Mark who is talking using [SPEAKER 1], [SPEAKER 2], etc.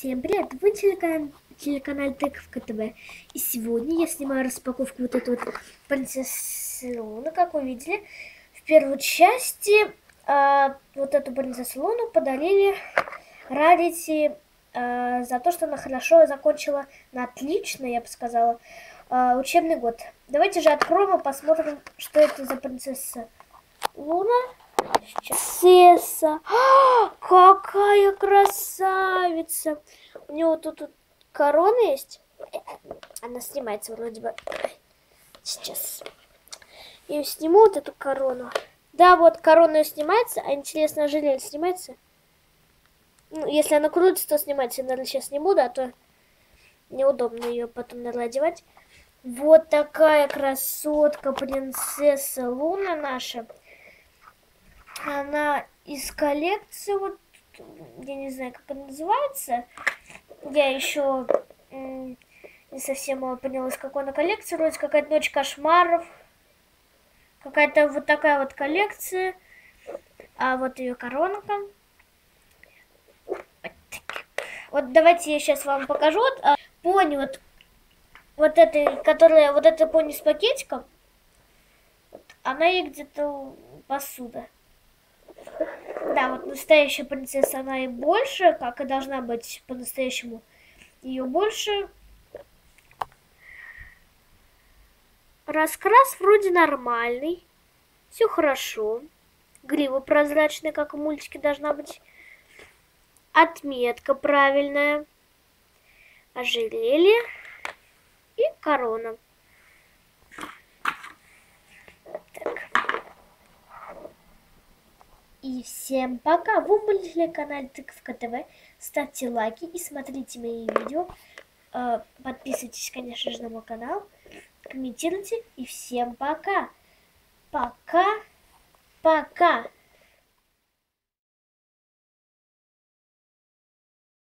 [SPEAKER 1] Всем привет! Вы телеканал, телеканал Тыковка ТВ. И сегодня я снимаю распаковку вот этой вот принцессы Луны, как вы видели. В первой части э, вот эту принцессу Луну подарили Рарити э, за то, что она хорошо закончила на отлично, я бы сказала, э, учебный год. Давайте же откроем и посмотрим, что это за принцесса Луна. Принцесса. Какая красавица. У него тут, тут корона есть. Она снимается вроде бы. Сейчас. Я сниму вот эту корону. Да, вот корона снимается. А интересно, ожерелье снимается? Ну, если она крутится, то снимается. Я, наверное, сейчас не буду, а то неудобно ее потом, наверное, одевать. Вот такая красотка, принцесса Луна наша она из коллекции, вот, я не знаю, как она называется. Я еще не совсем поняла, из какой она коллекции. Вроде какая-то ночь кошмаров. Какая-то вот такая вот коллекция. А вот ее коронка. Вот давайте я сейчас вам покажу. Вот, а, пони вот, вот этой, которая, вот эта пони с пакетиком. Она ей где-то посуда. Да, вот настоящая принцесса, она и больше, как и должна быть по-настоящему. Ее больше. Раскрас вроде нормальный. Все хорошо. Грива прозрачная, как в мультике должна быть. Отметка правильная. Ожерелье и корона. Всем пока! Вы были на канале Тыковка ТВ. Ставьте лайки и смотрите мои видео. Э, подписывайтесь, конечно же, на мой канал. Комментируйте. И всем пока! Пока! Пока!